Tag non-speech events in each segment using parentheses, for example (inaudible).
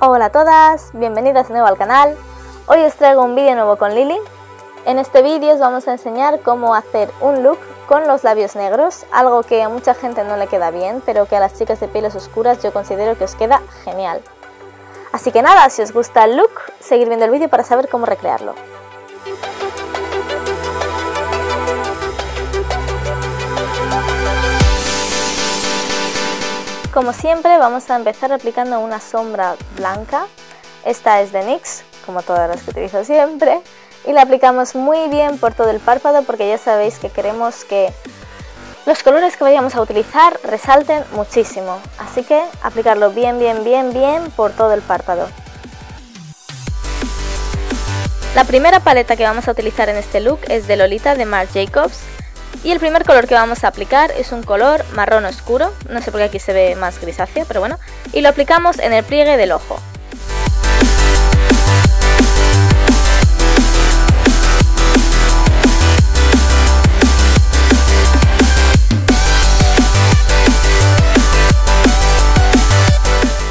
Hola a todas, bienvenidas de nuevo al canal. Hoy os traigo un vídeo nuevo con Lily. En este vídeo os vamos a enseñar cómo hacer un look con los labios negros, algo que a mucha gente no le queda bien, pero que a las chicas de pieles oscuras yo considero que os queda genial. Así que nada, si os gusta el look, seguir viendo el vídeo para saber cómo recrearlo. Como siempre vamos a empezar aplicando una sombra blanca. Esta es de NYX, como todas las que utilizo siempre. Y la aplicamos muy bien por todo el párpado porque ya sabéis que queremos que los colores que vayamos a utilizar resalten muchísimo. Así que aplicarlo bien, bien, bien, bien por todo el párpado. La primera paleta que vamos a utilizar en este look es de Lolita de Marc Jacobs y el primer color que vamos a aplicar es un color marrón oscuro, no sé por qué aquí se ve más grisáceo, pero bueno, y lo aplicamos en el pliegue del ojo.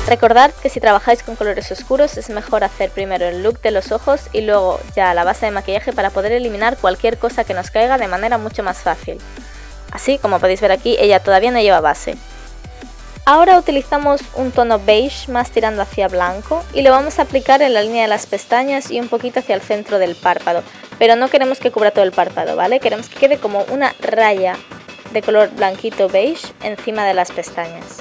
Recordad que si trabajáis con colores oscuros es mejor hacer primero el look de los ojos y luego ya la base de maquillaje para poder eliminar cualquier cosa que nos caiga de manera mucho más fácil. Así, como podéis ver aquí, ella todavía no lleva base. Ahora utilizamos un tono beige más tirando hacia blanco y lo vamos a aplicar en la línea de las pestañas y un poquito hacia el centro del párpado. Pero no queremos que cubra todo el párpado, ¿vale? Queremos que quede como una raya de color blanquito beige encima de las pestañas.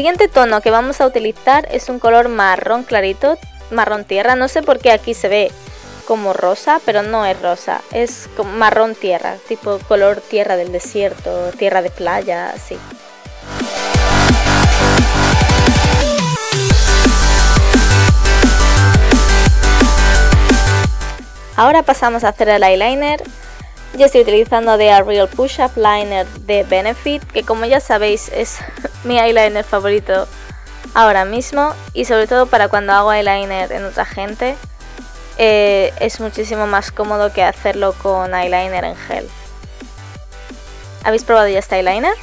Siguiente tono que vamos a utilizar es un color marrón clarito, marrón tierra. No sé por qué aquí se ve como rosa, pero no es rosa. Es marrón tierra, tipo color tierra del desierto, tierra de playa, así. Ahora pasamos a hacer el eyeliner. Yo estoy utilizando The Real Push Up Liner de Benefit, que como ya sabéis es mi eyeliner favorito ahora mismo y sobre todo para cuando hago eyeliner en otra gente eh, es muchísimo más cómodo que hacerlo con eyeliner en gel. ¿Habéis probado ya este eyeliner?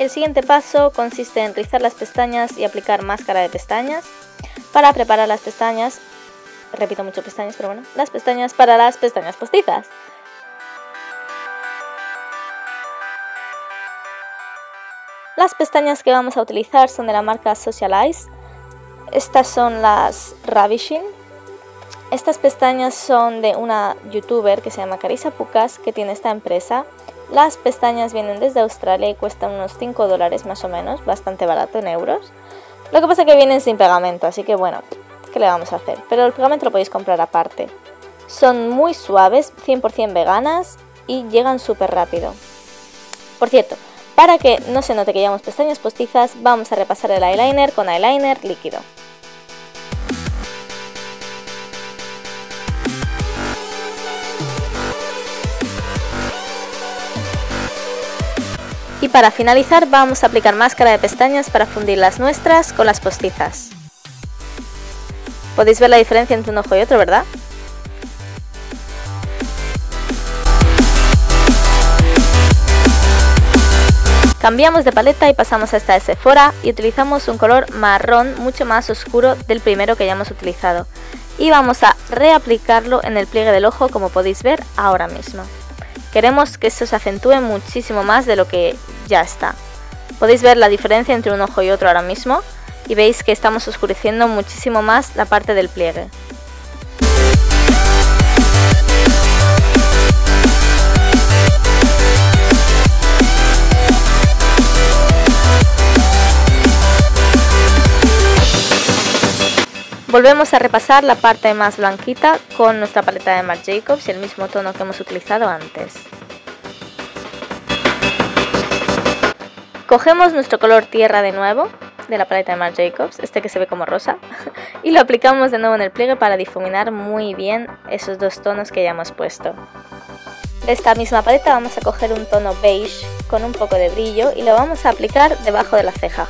El siguiente paso consiste en rizar las pestañas y aplicar máscara de pestañas para preparar las pestañas, repito mucho pestañas, pero bueno, las pestañas para las pestañas postizas. Las pestañas que vamos a utilizar son de la marca Socialize. Estas son las Ravishing. Estas pestañas son de una youtuber que se llama Carissa Pucas, que tiene esta empresa las pestañas vienen desde Australia y cuestan unos 5 dólares más o menos, bastante barato en euros. Lo que pasa es que vienen sin pegamento, así que bueno, ¿qué le vamos a hacer? Pero el pegamento lo podéis comprar aparte. Son muy suaves, 100% veganas y llegan súper rápido. Por cierto, para que no se note que llevamos pestañas postizas, vamos a repasar el eyeliner con eyeliner líquido. Y para finalizar vamos a aplicar máscara de pestañas para fundir las nuestras con las postizas. Podéis ver la diferencia entre un ojo y otro, ¿verdad? Cambiamos de paleta y pasamos a esta de Sephora y utilizamos un color marrón mucho más oscuro del primero que hayamos utilizado. Y vamos a reaplicarlo en el pliegue del ojo como podéis ver ahora mismo. Queremos que esto se acentúe muchísimo más de lo que ya está. Podéis ver la diferencia entre un ojo y otro ahora mismo. y veis que estamos oscureciendo muchísimo más la parte del pliegue. Volvemos a repasar la parte más blanquita con nuestra paleta de Marc Jacobs y el mismo tono que hemos utilizado antes. Cogemos nuestro color tierra de nuevo, de la paleta de Marc Jacobs, este que se ve como rosa, (laughs) y lo aplicamos de nuevo en el pliegue para difuminar muy bien esos dos tonos que ya hemos puesto. De esta misma paleta vamos a coger un tono beige con un poco de brillo y lo vamos a aplicar debajo de la ceja.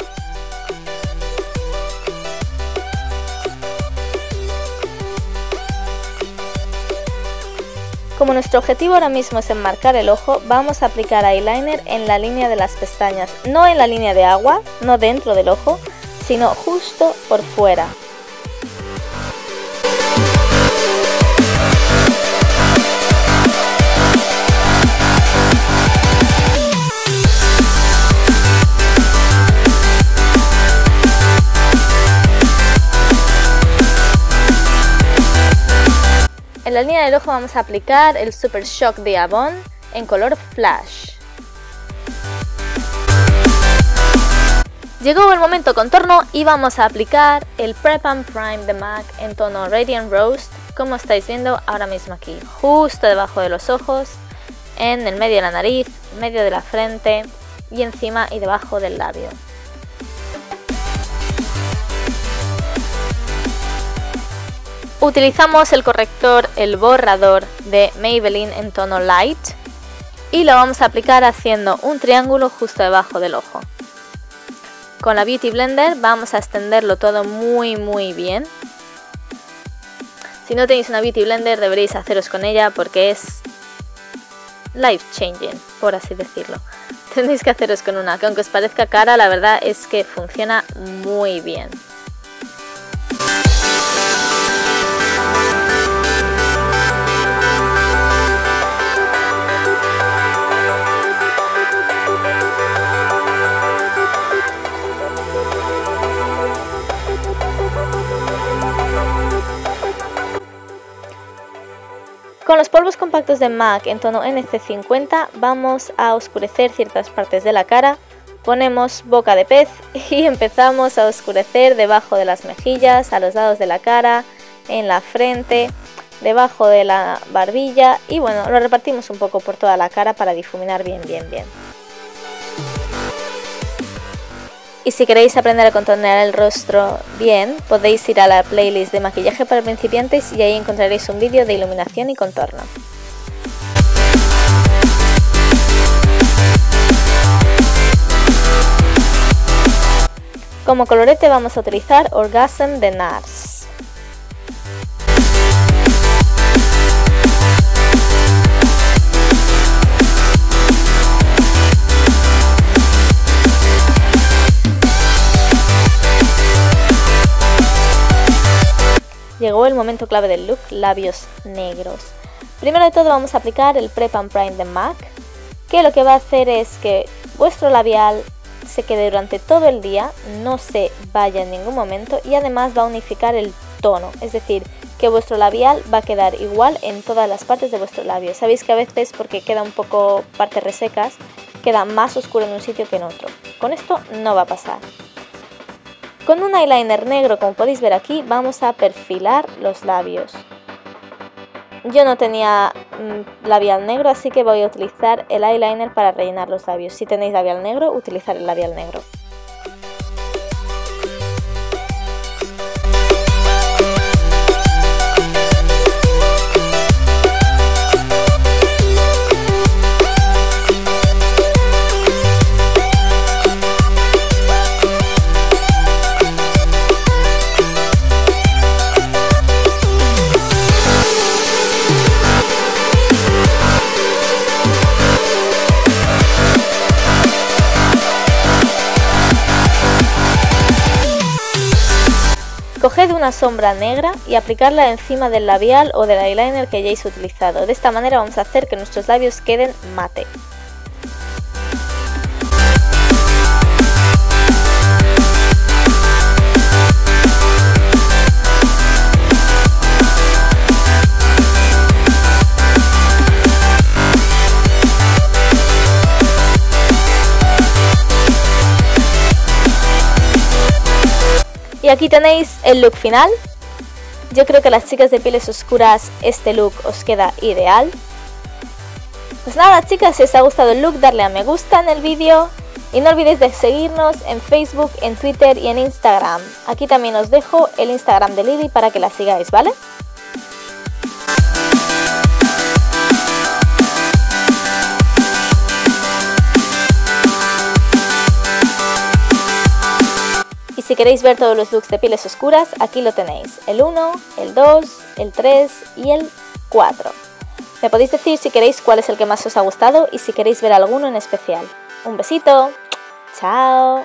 Como nuestro objetivo ahora mismo es enmarcar el ojo, vamos a aplicar eyeliner en la línea de las pestañas, no en la línea de agua, no dentro del ojo, sino justo por fuera. La línea del ojo vamos a aplicar el Super Shock de Avon en color Flash. Llegó el momento contorno y vamos a aplicar el Prep and Prime de MAC en tono Radiant Rose, como estáis viendo ahora mismo aquí, justo debajo de los ojos, en el medio de la nariz, medio de la frente y encima y debajo del labio. Utilizamos el corrector, el borrador de Maybelline en tono light y lo vamos a aplicar haciendo un triángulo justo debajo del ojo. Con la Beauty Blender vamos a extenderlo todo muy muy bien. Si no tenéis una Beauty Blender deberéis haceros con ella porque es life changing, por así decirlo. (laughs) Tenéis que haceros con una, que aunque os parezca cara, la verdad es que funciona muy bien. Con los polvos compactos de MAC en tono NC50 vamos a oscurecer ciertas partes de la cara, ponemos boca de pez (laughs) y empezamos a oscurecer debajo de las mejillas, a los lados de la cara, en la frente, debajo de la barbilla y bueno, lo repartimos un poco por toda la cara para difuminar bien, bien, bien. Y si queréis aprender a contornear el rostro bien, podéis ir a la playlist de maquillaje para principiantes y ahí encontraréis un vídeo de iluminación y contorno. Como colorete vamos a utilizar Orgasm de NARS. Llegó el momento clave del look, labios negros. Primero de todo vamos a aplicar el Prep and Prime de MAC, que lo que va a hacer es que vuestro labial se quede durante todo el día, no se vaya en ningún momento y además va a unificar el tono, es decir, que vuestro labial va a quedar igual en todas las partes de vuestro labio. Sabéis que a veces porque queda un poco partes resecas, queda más oscuro en un sitio que en otro. Con esto no va a pasar. Con un eyeliner negro, como podéis ver aquí, vamos a perfilar los labios. Yo no tenía mm, labial negro, así que voy a utilizar el eyeliner para rellenar los labios. Si tenéis labial negro, utilizar el labial negro. Coged una sombra negra y aplicarla encima del labial o del eyeliner que hayáis utilizado. De esta manera vamos a hacer que nuestros labios queden mate. Aquí tenéis el look final. Yo creo que a las chicas de pieles oscuras este look os queda ideal. Pues nada chicas, si os ha gustado el look, darle a me gusta en el vídeo y no olvidéis de seguirnos en Facebook, en Twitter y en Instagram. Aquí también os dejo el Instagram de Lily para que la sigáis, ¿vale? Si queréis ver todos los looks de pieles oscuras, aquí lo tenéis. El 1, el 2, el 3 y el 4. Me podéis decir si queréis cuál es el que más os ha gustado y si queréis ver alguno en especial. Un besito. Chao.